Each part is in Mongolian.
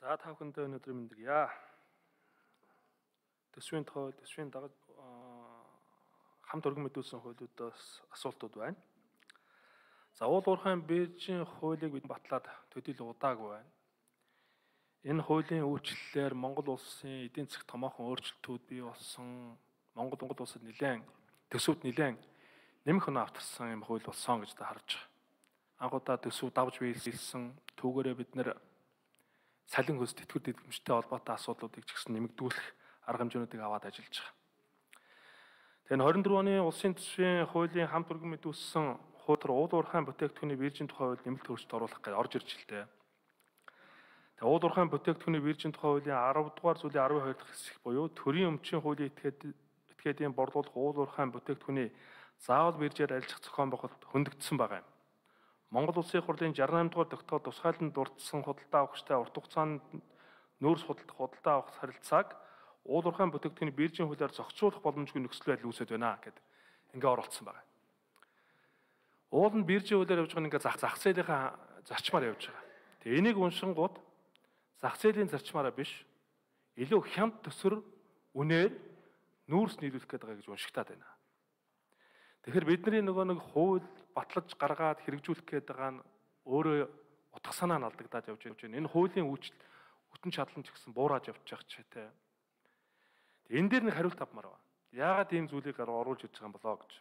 За та бүхэндээ өнөөдөр мэндгийа. Төсвийн хууль, төсвийн дагаж хамт өргөн мэдүүлсэн хуулиудаас асуултууд байна. За уул уурхайн Бээжийн хуулийг бид батлаад төдийл удаагүй байна. Энэ хуулийн үйлчлэлээр Монгол улсын эдийн засаг томоохон өөрчлөлтүүд бий болсон. Монгол Монгол улсад нэлээд төсөвт нэлээд нэмэх өнөө автарсан юм хууль болсон гэж та харж байгаа. Анх удаа төсөв давж биелсэн түүгээрээ бид нэр салин хөс тэтгэр дэвшмжтэй холбоотой асуудлуудыг ч гэсэн нэмэгдүүлэх арга хэмжээнүүдийг аваад ажиллаж байгаа. Тэгэхээр 24 оны улсын төсвийн хуулийн хамт өргөн мэдүүлсэн хуулиар уул уурхайн бүтээгдэхүүний биржийн тухай хууль нэмэлт хөрчд оруулах гэж орж ирж илтээ. Тэгээ уул уурхайн бүтээгдэхүүний биржийн тухай хуулийн 10 дугаар зүйлийн 12 дахь хэсэг буюу төрийн өмчийн хуулийн этгээд этгээдийн борлуулах уул уурхайн бүтээгдэхүүний заавал биржээр арилжах зохион байгуулалт хөндөгдсөн байгаа юм. Монгол Улсын хурлын 68 дугаар тогтоол тусгайлан дурдсан худалдаа авахчтай урт хугацаанд нөөц худалдаа авах харилцааг уул уурхайн бүтээгдэхүүний биржийн хуулиар зохицуулах боломжгүй нөхцөл байдал үүсэт байна гэдэг ингээ оролцсон байна. Уул нь биржийн хуулиар явж байгаа ингээ зах зах зээлийнхаа зарчмаар явж байгаа. Тэгээ энийг уншингууд зах зээлийн зарчмаараа биш илүү хямд төсөр үнээр нүүрс нийлүүлэх гэдэг гэж уншигтаад байна. Тэгэхээр бидний нөгөө нэг хууль батлаж гаргаад хэрэгжүүлэх гээд байгаа нь өөрөө утга санаа нь алдагдаад явж байна. Энэ хуулийн үйлчлэл хүтэн чадлан ч гэсэн буураж явж байгаа ч тэ. Энэ дээр нэг хариулт авмаар байна. Яагаад ийм зүйлийг оруулж ирж байгаа юм болоо гэж.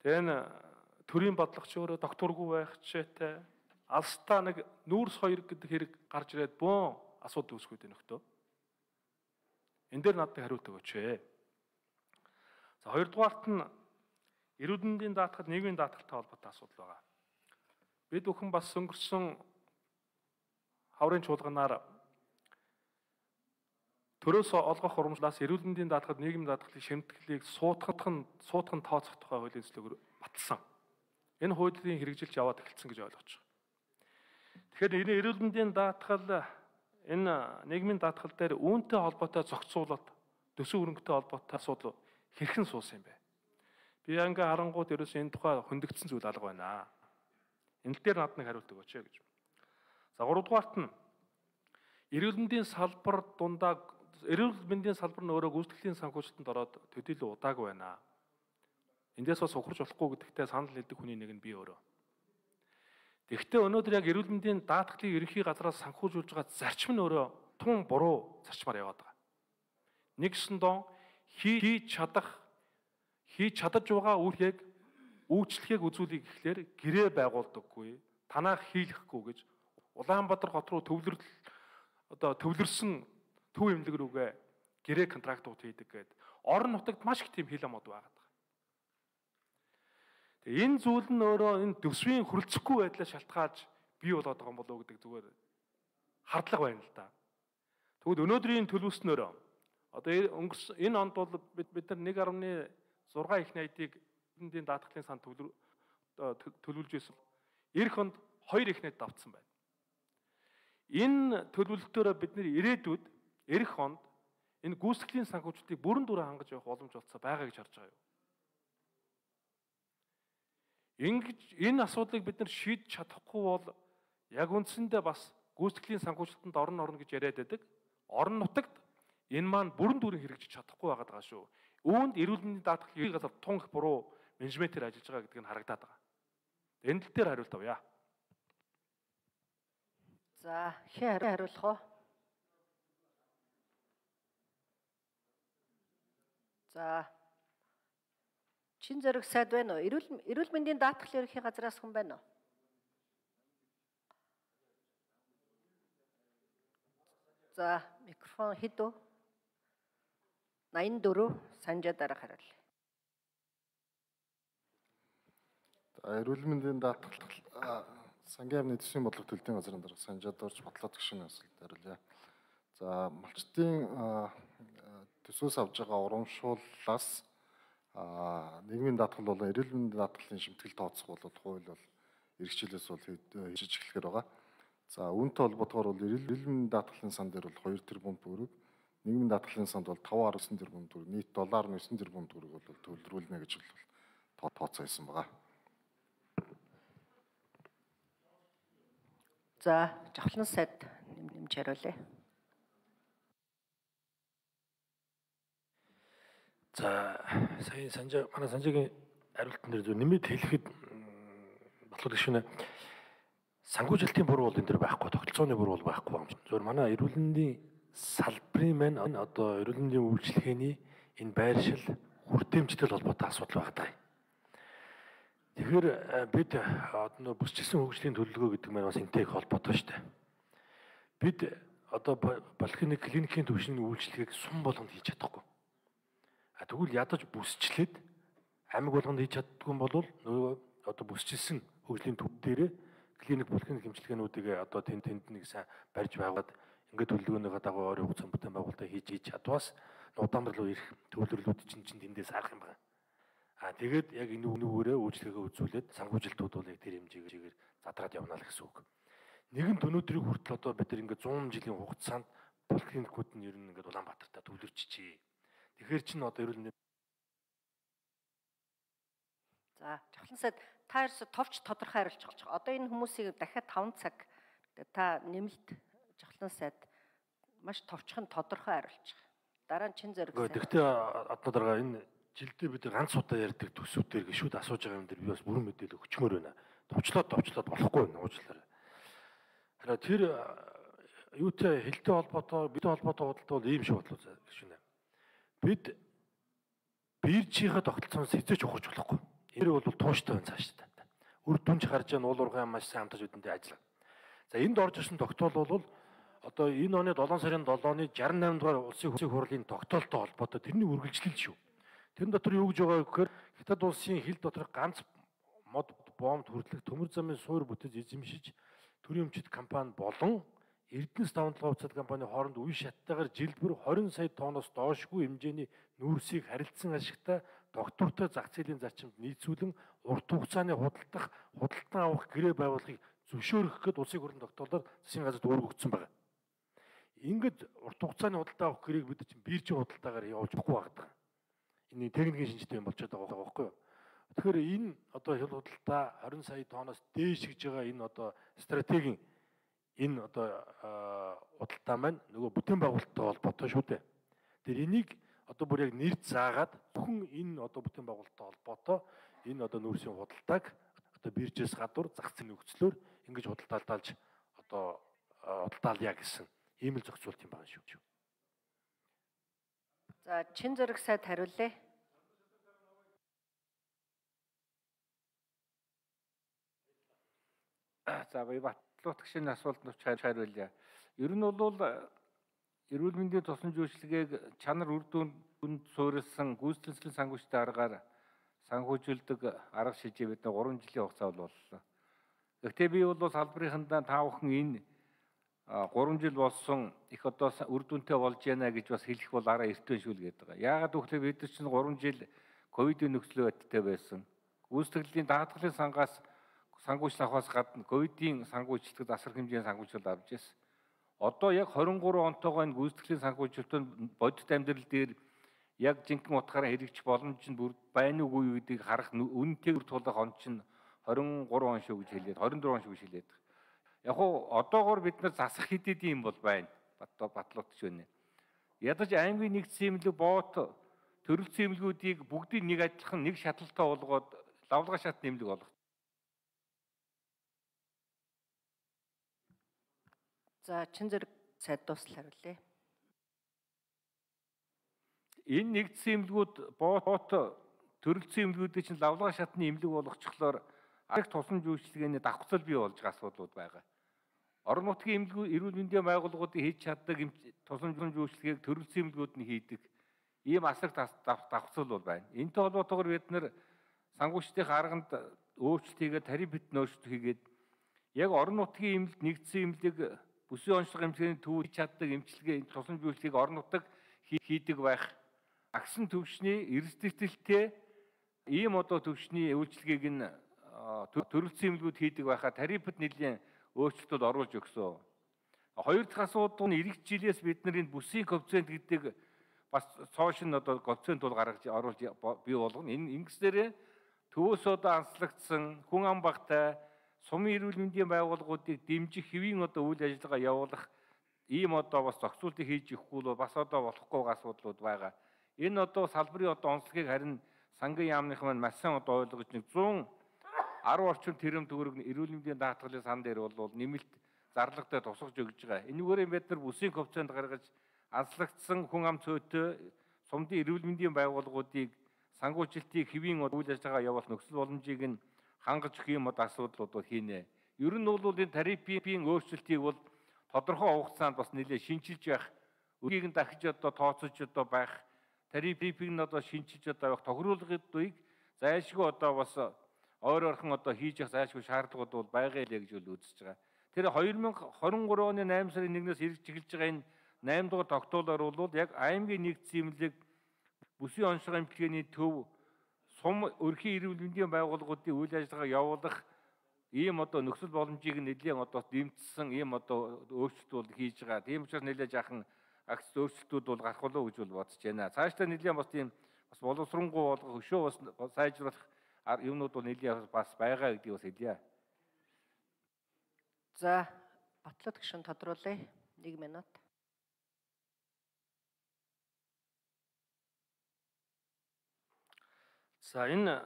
Тэгээ энэ төрийн бодлогч өөрөө докторгүй байх ч тэ. Алстаа нэг нүүрс хоёр гэдэг хэрэг гарч ирээд бөөн асуудал байна нөхдөө. Энэ дээр надад хариулт өгөөч ээ. За хоёрдугаарт нь эрүүл мэндийн даатгал нийгмийн даатгалтай холбоотой асуудал байгаа. Бид бүхэн бас өнгөрсөн хаврын чуулганаар төрөөс олгох урамжлаас эрүүл мэндийн даатгал нийгмийн даатгалын шимтгэлийг суутгах нь суутгах нь тооцох тухай хуулийн зөвлөгөөр батлсан. Энэ хуулийн хэрэгжилж яваад эхэлсэн гэж ойлгож байгаа. Тэгэхээр энэ эрүүл мэндийн даатгал энэ нийгмийн даатгал дээр үүнтэй холбоотой зохицуулалт төсөв хөрөнгөтэй холбоотой асуудал хэрхэн суусан юм бэ? Би ингээ харангууд ерөөс энэ тухай хөндөгдсөн зүйл алга байна. Энэ дээр над нэг хариулт өгөөч гэж. За 3 дугаарт нь эрүүл мэндийн салбар дундаа эрүүл мэндийн салбар нь өөрөө гүйцэтгэлийн санхүүжилтанд ороод төдийлөн удаагүй байна. Эндээс бас ухарч болохгүй гэдэгтээ санал хэлдэг хүний нэг нь би өөрөө. Тэгэхдээ өнөөдөр яг эрүүл мэндийн даатгалын ерөнхий газраас санхүүжүүлж байгаа зарчим нь өөрөө тун буруу зарчмаар яваад байгаа. Нэгсэндөө хийж чадах хийж чадаж байгаа үйлийг үйлчлэхийг үзүүлэх гэхлээр гэрээ байгуулдаггүй танах хийлэхгүй гэж Улаанбаатар хот руу төвлөрөл одоо төвлөрсөн төв эмнэлэг рүүгээ гэрээ контрактууд хийдэг гээд орон нутагт маш их тийм хил амууд байгаад байгаа. Тэгээ энэ зүйл нь өөрөө энэ төсвийн хөрөлцөхгүй байдлаа шалтгаалж бий болоод байгаа юм болоо гэдэг зүгээр хардлага байна л да. Тэгвэл өнөөдрийн төлөвснөөр Одоо өнгөрсөн энэ онд бол бид бид нар 1.6 их найдыг эндийн даатгалын сан төлөвлөж байсан. Ирэх онд 2 их найд давтсан байна. Энэ төлөвлөлтөөрөө бид нэр ирээдүйд ирэх онд энэ гүйцэтгэлийн санхүүжилтийг бүрэн дүрэ хангаж явах боломж олцоо байгаа гэж харж байгаа юу? Ингэж энэ асуудлыг бид нар шийдэж чадахгүй бол яг үндсэндээ бас гүйцэтгэлийн санхүүжилтанд орно орно гэж яриад байдаг. Орон нутагт Энэ маань бүрэн дүрэн хэрэгжиж чадахгүй байгаа шүү. Үүнд эрүүл мэндийн даатгал ерхий газар тунх буруу менежментээр ажиллаж байгаа гэдг нь харагдаад байгаа. Энэ тал дээр хариулт авъя. За, хэн хариулах вэ? За. Чин зэрэг сайд байна уу? Эрүүл эрүүл мэндийн даатгал ерхий газраас хүн байна уу? За, микрофон хэд үү? 84 санжаа дарга хариулъя. Эрүүл мэндийн даатгалт сангийн амны төсвийн бодлого төлтийн газрын дарга санжаад орж бодлого гишүүн асуулт хариулъя. За малчтын төсвөөс авж байгаа урамшууллаас нийгмийн даатгал болон эрүүл мэндийн даатгалын шимтгэл тооцох бол хууль бол эрхчлээс бол хийж эхлэхээр байгаа. За үүнтэй холбоотойгоор бол эрүүл мэндийн даатгалын сан дээр бол 2 тэрбум төгрөг нийгмийн даатгалын санд бол 5.9 тэрбум төгрөг нийт 7.9 тэрбум төгрөг бол төлөвлөрүүлнэ гэж бол тооцоо хийсэн байгаа. За, жавхлан сайд дамж хариулъя. За сая санжаа манай санжаагийн хариултан дээр зөв нэмэт хэлэхэд бодлого гişүнэ санхүүжилтийн буруу бол энэ дэр байхгүй тогтолцооны буруу бол байхгүй юм. Зөвөр манай эрүүл мэндийн салбарын маань одоо эрүүл мэндийн үйлчлэгээний энэ байршил хүртээмжтэй холбоотой асуудал байгаа. Тэгэхээр бид одоо бүсчилсэн хөгжлийн төлөвлөгөө гэдэг маань бас энтэйг холбоотой шүү дээ. Бид одоо поликлиник клиникийн төвшний үйлчлэгийг сум болгонд хийж чадахгүй. А тэгвэл ядаж бүсчлээд амиг болгонд хийж чаддгүй юм бол нөгөө одоо бүсчилсэн хөгжлийн төв дээрээ клиник поликлиник хэмжлэгээнүүдийг одоо тэнд тэнд нэг сайн барьж байгаад ингээд төлөвлөгөөнийхөө дагуу ойрын хугацаанд бүтээн байгуулалтаа хийж хийж чадвас удаандар руу ирэх төвлөрлүүд чинь чинь тэндээс харах юм байна. А тэгээд яг энэ үнүүгээрээ үйлчлэгээ үзүүлээд санхүүжилтүүд бол яг тэр хэмжээгээр задраад явна л гэсэн үг. Нэгэнт өнөөдрийг хүртэл одоо бид нар ингээд 100 жилийн хугацаанд поликлиникүүд нь ер нь ингээд Улаанбаатартаа төвлөрчихжээ. Тэгэхээр чинь одоо ерөөл нэг За, жавхлан сайд та ерөөсө товч тодорхой байгаа. Одоо энэ хүмүүсийг дахиад 5 цаг та нэмэлт жавхлан сайд маш товчхон тодорхой байгаа. Дараа нь чин зэрэг. Гэхдээ одоо дараа энэ жилдээ бид ганц удаа ярьдаг төсвүүдээр гişүүд асууж байгаа юм дээр би бас бүрэн мэдээлэл өгчмөр байна. Товчлоод товчлоод болохгүй байна уучлаарай. Тэгэхээр тэр юутай хилтэй холбоотой бидтэй холбоотой худалдаа бол ийм шиг бодлоо гişүнэ. Бид биржийнхаа тогтолцооноос хязгаарч ухарч болохгүй. Энэ бол тууштай байна цааш та. Үр дүнж харж байгаа нь уул уурхай маш сайн хамтарч үдэндээ ажиллаа. За энд орж ирсэн тогтоол бол одоо энэ оны 7 сарын 7-ны 68 дугаар улсын хурлын тогтоолтой холбоотой тэрний үргэлжлэл шүү. Тэрэн дотор юу гэж байгаа гэхээр Хятад улсын хил дотор ганц мод бомб төрөлх төмөр замын суур бүтэц эзэмшиж төрийн өмчит компани болон Эрдэнэс давталгаа уцаад компани хооронд үе шаттайгаар жилбэр 20 сая тонноос доошгүй хэмжээний нүүрсийг харилцсан ашигтай доктортой зах зээлийн зарчимд нийцүүлэн урт хугацааны худалдах, худалдан авах гэрээ байгуулахыг зөвшөөрөх гээд улсын хурлын тогтоолоор засгийн газарт үүрэг өгсөн байна. Ингээд урт хугацааны худалдаа авах гэрээг бид чинь биржийн худалдаагаар явуулж өгөхгүй байгаа. Энэ техникийн шинжтэй юм болчиход байгаа байхгүй юу? Тэгэхээр энэ одоо хил худалдаа 20 сая тонноос дээш гэж байгаа энэ одоо стратегийн энэ одоо худалдаа маань нөгөө бүтээн байгуулалттай холбоотой шүү дээ. Тэр энийг одоо бүр яг нэр заагаад зөвхөн энэ одоо бүтээн байгуулалттай холбоотой энэ одоо нүүрсийн худалдааг одоо биржээс гадуур зах зээлийн нөхцлөөр ингэж худалдаалдалж одоо худалдаалъя гэсэн ийм л зохицуулт юм байна шүү. За чин зэрэг сайд хариулъя. За бие батлуулагчийн асуулт нууч хариулъя. Ер нь бол эрүүл мэндийн тусан зөвшөлгийг чанар үр дүнд суурилсан гүйцэтгэл санхүүжтэй аргаар санхүүжүүлдэг арга шижээ бид 3 жилийн хугацаа боллоо. Гэхдээ би бол салбарынхандаа таавхан энэ 3 жил болсон их одоо үр дүнтэй болж байна гэж бас хэлэх бол араа эртэн шүүл гэдэг байгаа. Яагаад гэвэл бид нар чинь 3 жил ковидын нөхцөл байдалтай байсан. Гүйцэтгэлийн даатгалын сангаас сангуучлал авахаас гадна ковидын сангуучлалд асар хэмжээний сангуучлал авч ирсэн. Одоо яг 23 онтойгоо энэ гүйцэтгэлийн санхүүжилтөнд бодит амьдрал дээр яг жинхэнэ утгаараа хэрэгжих боломж нь бүр байна уугүй гэдгийг харах үнэтэйгээр тулах он чинь 23 он шүү гэж хэлээд 24 он шүү гэж хэлээд. Яг уу одоогоор бид нар засах хэдийд юм бол байна. Бат батлуудч байна. Ядаж аймгийн нэгдсэн эмнэлэг боот төрөлцсөн эмнэлгүүдийг бүгдийг нэг адилхан нэг шаталтай болгоод лавлага шат нэмлэг болгох За чин зэрэг сайд дуусал хариулъя. Энэ нэгдсэн эмнэлгүүд боот төрөлцсөн эмнэлгүүдийн чинь лавлага шатны эмнэлэг болгочихлоор арх тусам жүжиглэгээний давхцал бий болж байгаа асуудлууд байгаа. Орон нутгийн эмнэлгүүд эрүүл мэндийн байгууллагуудыг хийж чаддаг тусам жүжиглэгээг төрөлцсөн эмнэлгүүд нь хийдэг. Ийм асар давхцал бол байна. Энтэй холбоотойгоор бид нэр сангуучдын арганд өөрчлөлт хийгээд тариф бит нөөцлөлт хийгээд яг орон нутгийн эмнэлд нэгдсэн эмнэлэг бүсийн онцлог эмчилгээний төв чаддаг эмчилгээ тусламж үйлчлэгийг орон нутаг хийдэг байх. Агсан төвчний эрсдэлтэй ийм одоо төвчний үйлчлэгийг нь төрөлцсөн эмнэлгүүд хийдэг байхаа тарифд нэлийн өөрчлөлтөд оруулж өгсөн. Хоёр дахь асуудал нь эх жилээс бид нар энэ бүсийн коэффициент гэдэг бас цоош нь одоо коэффициент бол гаргаж оруулж бий болгоно. Энэ ингэснээр төвөөс одоо анслагдсан хүн ам багтай сумын эрүүл мэндийн байгууллагуудыг дэмжих хэвийн одоо үйл ажиллагаа явуулах ийм одоо бас зохицуултыг хийж ихгүй бол бас одоо болохгүй асуудлууд байгаа. Энэ одоо салбарын одоо онцлогийг харин сангийн яамных маань маш сайн одоо ойлгож нэг 100 10 орчим тэрэм төгрөг эрүүл мэндийн даатгалын сан дээр бол нэмэлт зарлагтай тусгаж өгж байгаа. Энэгээр бид нар бүсийн коэффициент гаргаж анслагдсан хүн ам цөөтэй сумдын эрүүл мэндийн байгууллагуудыг сангуучлалтыг хэвийн үйл ажиллагаа явуулах нөхцөл боломжийг нь хангаж өгөх юм одоо асуудлууд бол хийнэ. Ер нь бол энэ тарифын өөрчлөлтийг бол тодорхой хугацаанд бас нэлээд шинжилж байх, өрийг нь дахиж одоо тооцож одоо байх, тарифыг нь одоо шинжилж одоо байх тохируулгыг зайлшгүй одоо бас ойр орхон одоо хийж явах зайлшгүй шаардлагууд бол байгаа л гэж үл үзэж байгаа. Тэр 2023 оны 8 сарын 1-ээс ирж эхэлж байгаа энэ 8 дугаар тогтоолоор бол яг аймгийн нэгдсэн имлэг бүсийн онцлог эмчилгээний төв сум өрхийн эрүүл мэндийн байгууллагуудын үйл ажиллагаа явуулах ийм одоо нөхцөл боломжийг нэлийн одоо дэмжсэн ийм одоо өөрчлөлтүүд хийж байгаа. Тийм учраас нэлээд жаахан акц өөрчлөлтүүд бол гарах болов гэж бол бодож байна. Цаашдаа нэлийн бас тийм бас боловсронгуй болгох өшөө бас сайжруулах юмнууд бол нэлийн бас байгаа гэдгийг бас хэлье. За батлаад гişүн тодруулъя. 1 минут. За энэ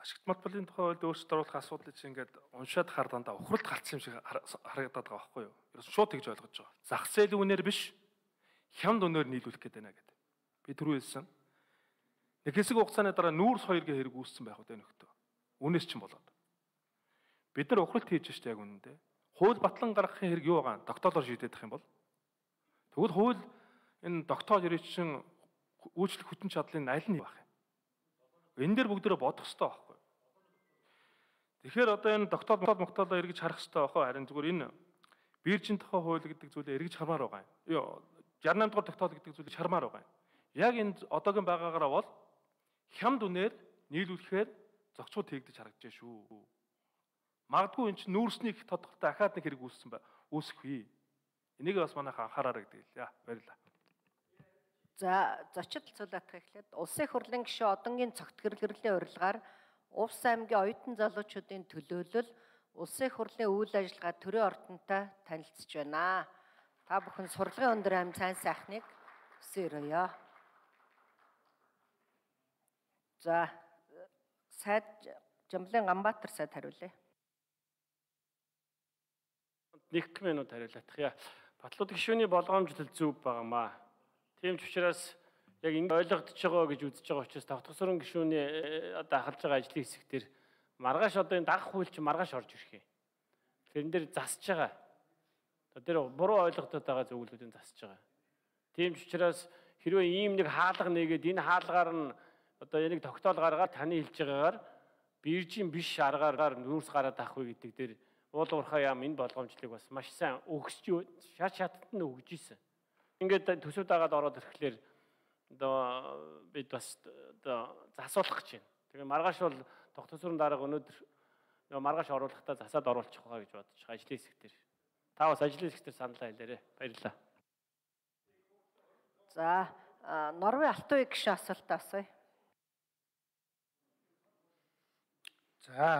ашигт матбалын тухай хууль өөрчлөлт оруулах асуудлыг чи ингээд уншаад хар дандаа ухралт гарцсан юм шиг харагдаад байгаа байхгүй юу? Ерөөс шууд тэгж ойлгож байгаа. Зах зээлийн үнээр биш хямд үнээр нийлүүлэх гээд байна гэдэг. Би түрүү хэлсэн. Нэг хэсэг хугацааны дараа нүүрс хоёргийн хэрэг үүссэн байх үү нөхдөө. Үнээс чинь болоод. Бид нар ухралт хийж штэ яг үнэндээ. Хууль батлан гаргахын хэрэг юу байгаа? Тогтоолоор шийдэх юм бол. Тэгвэл хууль энэ тогтоол ирээчсэн үйлчлэх хүчин чадлын аль нь байх юм? Энэ дээр бүгдөө бодох хэрэгтэй байхгүй. Тэгэхээр одоо энэ тогтоол тогтоолоо эргэж харах хэрэгтэй байхгүй. Харин зүгээр энэ биржийн тухай хууль гэдэг зүйлээ эргэж хармаар байгаа юм. 68 дугаар тогтоол гэдэг зүйлийг хармаар байгаа юм. Яг энэ одоогийн байгаагаараа бол хямд үнээр нийлүүлэхээр зохицууд хийгдэж харагдаж шүү. Магадгүй энэ чинь нүүрсний их тодорхойтой ахаад нэг хэрэг үүссэн бай. Үүсэх бий. Энийг бас манайхан анхаараарай гэдэг л. Баярлалаа. За зочид цулаатах эхлээд улсын хурлын гишүүн одонгийн цогт гэрлэлийн урилгаар Увс аймгийн оюутан залуучуудын төлөөлөл улсын хурлын үйл ажиллагаа төрийн ордонтой танилцж байна. Та бүхэн сурлагын өндөр ам сайн сайхныг өсөө өрөөё. За сайд Жамблын Ганбаатар сайд хариулъя. Нэг минут хариулах яа. Батлууд гишүүний болгоомжлол зөв байгаамаа. Тийм ч учраас яг ингэ ойлгогдож байгаа гэж үзэж байгаа учраас тогтгосрон гишүүний э, одоо ахалж байгаа ажлын хэсэгтэр маргааш одоо энэ дагах хууль чи маргааш орж ирэх юм. Тэрэн дээр засж байгаа. Одоо тэр буруу ойлгогдоод байгаа зөвлөлүүдийн засж байгаа. Тийм ч учраас хэрвээ ийм нэг хаалга нэгээд энэ хаалгаар нь одоо энийг тогтоол гаргаад таны хэлж байгаагаар биржийн биш аргаараар нүүрс гараад авахгүй гэдэг дээр уул уурхай яам энэ болгоомжлыг бас маш сайн өгсч шат шатд нь өгж исэн. Ингээд төсөв дагаад ороод ирэхлээр одоо бид бас одоо засуулах гэж байна. Тэгээ маргааш бол тогтцоорын дараа өнөөдөр нөгөө маргааш оруулахдаа засаад оруулчих واخа гэж бодож байгаа ажлын хэсэг дээр. Та бас ажлын хэсэг дээр саналаа хэлээрэй. Баярлалаа. За, Норвеги Алтуй гişи асуулт асууя. За